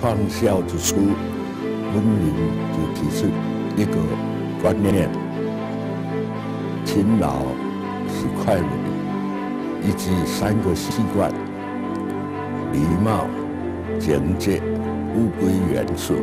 创校之初，文明就提出一个观念：勤劳是快乐的，以及三个习惯：礼貌、简洁、物归原处。